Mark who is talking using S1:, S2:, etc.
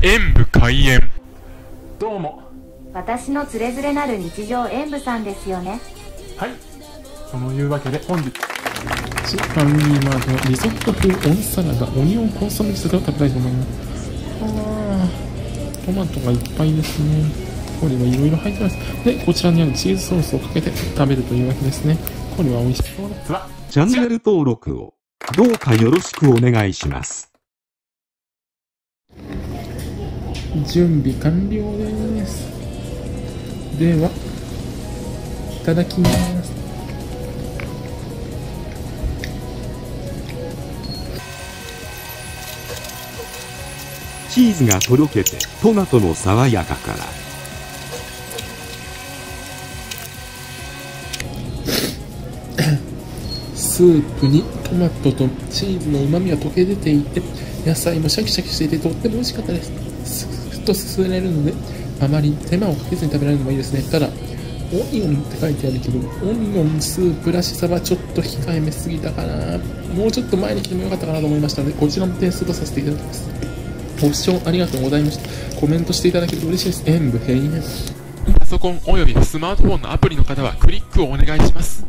S1: 演武開演。どうも。
S2: 私のつれづれなる日常演舞さんですよね。
S1: はい。そのいうわけで本日。
S3: チファミリーマートのリゾット風オンサラダオニオンコンソメスープを食べたいと思います。あー。トマトがいっぱいですね。これはいろいろ入ってます。でこちらにあるチーズソースをかけて食べるというわけですね。これは美味しそう。です
S1: は
S4: チャンネル登録をどうかよろしくお願いします。
S3: 準備完了です。ではいただきます。
S4: チーズがとろけてトマトの爽やかから。
S3: スープにトマトとチーズの旨味が溶け出ていて野菜もシャキシャキしていてとっても美味しかったですとすすれるのであまり手間をかけずに食べられるのもいいですね。ただオニオンって書いてあるけどオニオンスープらしさはちょっと控えめすぎたかな。もうちょっと前に来てもよかったかなと思いましたのでこちらも点数とさせていただきます。ご視聴ありがとうございました。コメントしていただけると嬉しいです。演武閉園
S1: パソコンおよびスマートフォンのアプリの方はクリックをお願いします。